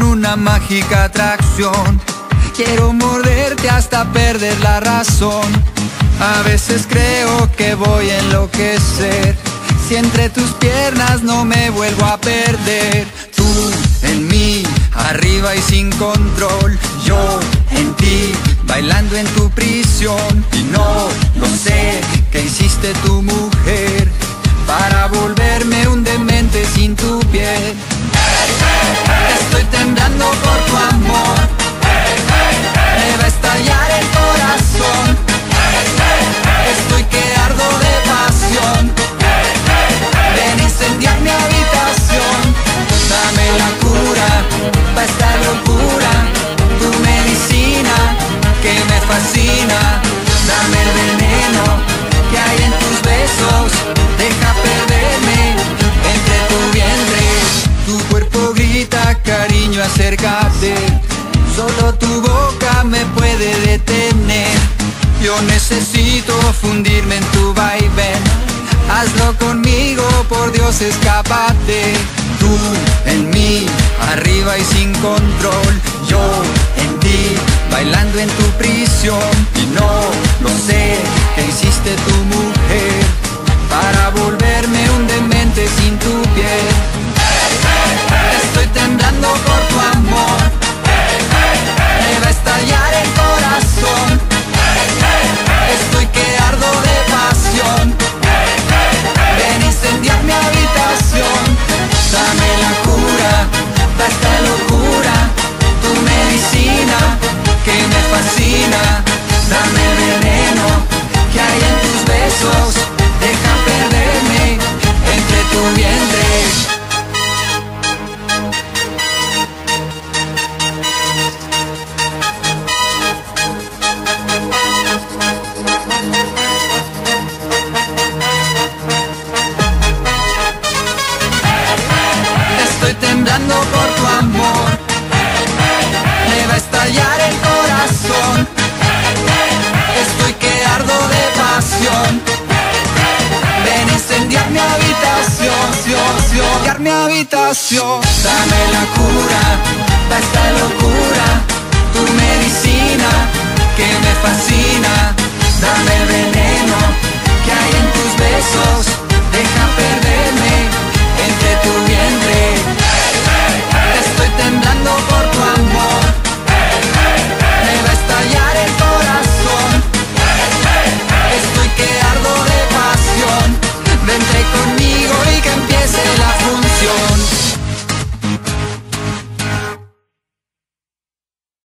una mágica atracción. Quiero morderte hasta perder la razón. A veces creo que voy a enloquecer. Si entre tus piernas no me vuelvo a perder. Tú en mí, arriba y sin control. Yo en ti, bailando en tu prisión. Y no lo sé, ¿qué hiciste tu mujer? Me puede detener. Yo necesito fundirme en tu vaivén. Hazlo conmigo, por Dios, escápate. Tú en mí, arriba y sin control. Yo en ti, bailando en tu prisión. Y no lo sé, ¿qué hiciste tu mujer? Mi habitación. Dame la cura.